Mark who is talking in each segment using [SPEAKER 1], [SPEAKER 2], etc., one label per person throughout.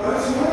[SPEAKER 1] 私 は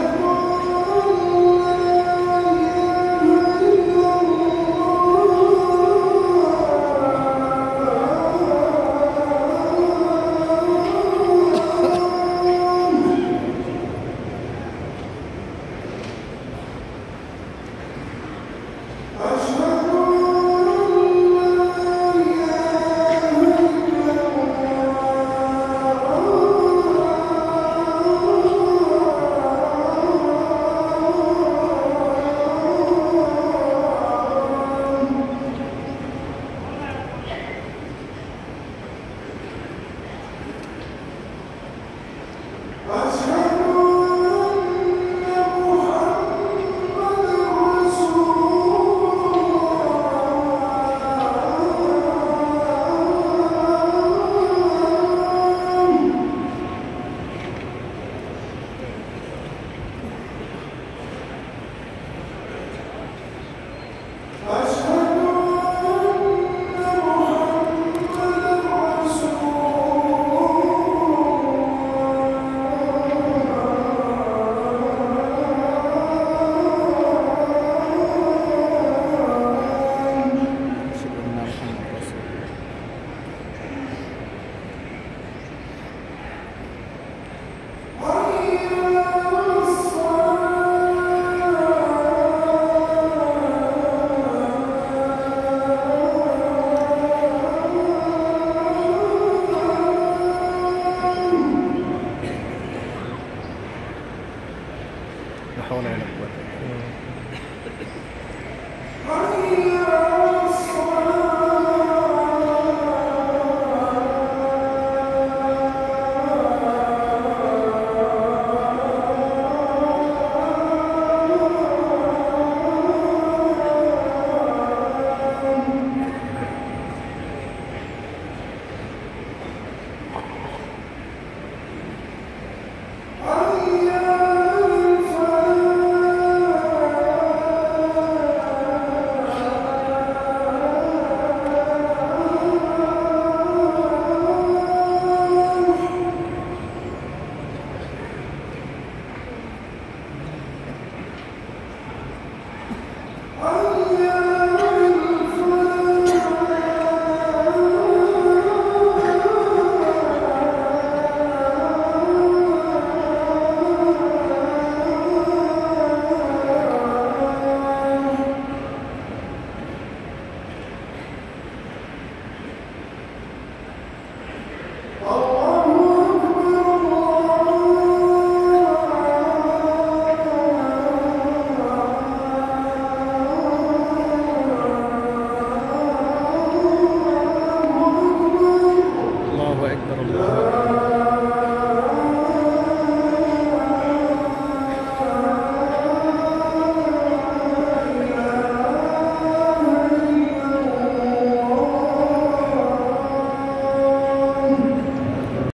[SPEAKER 1] tone and